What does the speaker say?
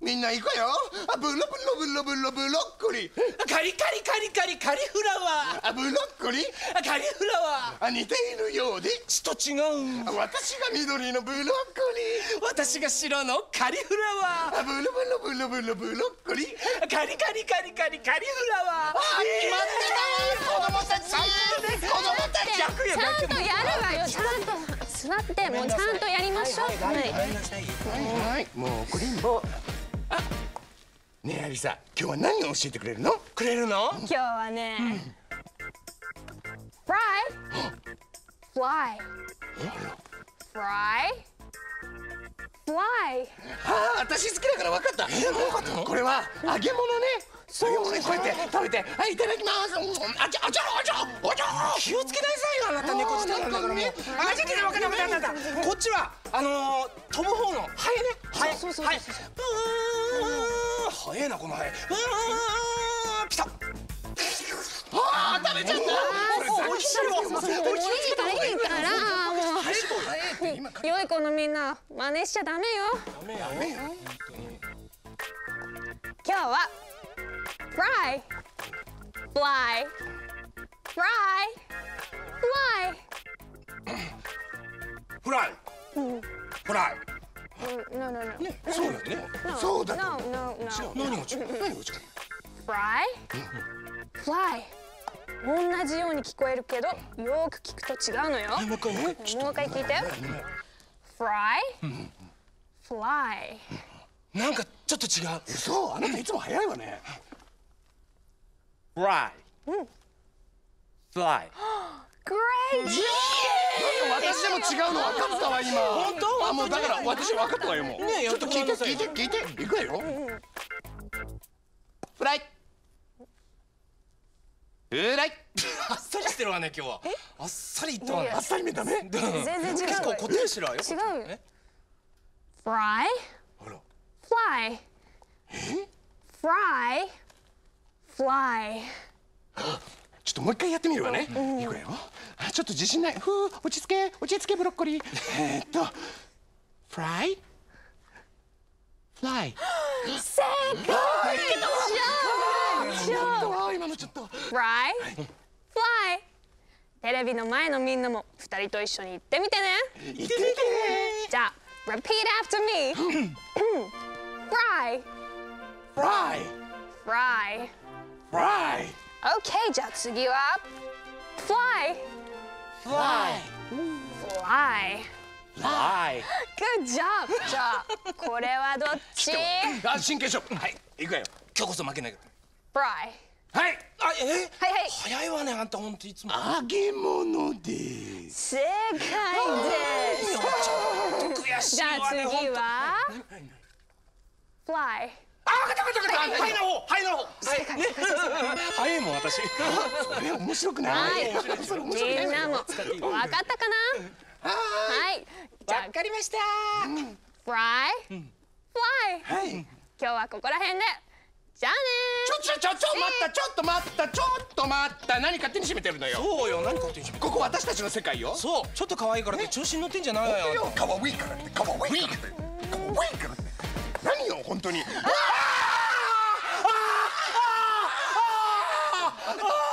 みんな行くよ。あブロブロブロブロブロッコリ。ーカリカリカリカリカリフラワあブロッコリ？ーーカリフラワー。あ似ているようで。ちと違うあ私が緑のブロッコリ。ー私が白のカリフラワー。あブロブロブロブロブロッコリ。ーカリカリカリカリカリフラワー。あ決まってたわ子供たち子供たち。ちゃんとやるわよ。ちゃんと。座ってもうちゃんとやりましょう。はい。はい。もうこれもあねえアリサ今日は何を教えてくれるの？くれるの？今日はね fry fly fry fly ああ私好きだから分かった。これは揚げ物ね。揚げ物ねこうやって食べて。はいいただきます。うんあちゃあちゃあちゃあちゃ気をつけなさいよあなた猫舌なんだからもうあちょっと分かった分かった分かったこっちはあのー、飛ぶ方のハエね。ハエそうそうそう早えなこのハエうーん来た。あー食べちゃった。美味しいよもういいから。いいから。良い子のみんな真似しちゃダメよ。今日は fry fly fry fly フライ。フライ no no no そうだよね。そうだ no no no 何が違う何が違う fry fly 同じように聞こえるけどよーく聞くと違うのよ。もう一回もう一回聞いて。fry fly なんかちょっと違う。そうあなたいつも早いわね。フライ。フライ great 私でも違うの分かったわ今。本当？あもうだから私分かったわよもう。ねえちょっと聞いて聞いて聞いて。いくわよ。フライ。フライ。あっさりしてるわね今日は。あっさりいったわね。あっさりめダメ全然違う結構固定してるわよ違うよ。え？fry ほら fly fry fly ちょっともう一回やってみるわね。いくわよ。あちょっと自信ない。ふう落ち着け落ち着けブロッコリー。えーっとフライフライ。正解！ちょっとわ今のちょっと。fry fly. テレビの前のみんなも二人と一緒に言ってみてね。いてみて。じゃあ repeat after me. Fry. フライ fry. フライ OK じゃあ次は fly. フライ fly フライ good job じゃあこれはどっち？あ真剣勝負。はい。いくわよ。今日こそ負けない。から fry はい。あえ？はいはい。早いわねあんたほんといつも。揚げ物です。正解です。悔しいじゃあ次は？fly あ分かった分かった分かった。はい。の方はいの方。はい。ね早いもん私。これ面白くない？それ面白くない。みんなも。分かったかな？はい。じゃわかりました、うん、はい、今日はここら辺で。じゃあねちょちょちょちょ待った。ちょっと待った。ちょっと待った。何勝手に閉めてるのよ。そうよ。何勝手に閉めここ私たちの世界よ。そう。ちょっと可愛いからって調子に乗ってんじゃないよ。カバウィークからって。可愛いからって。可愛いからって。何よ本当に。あああああああああ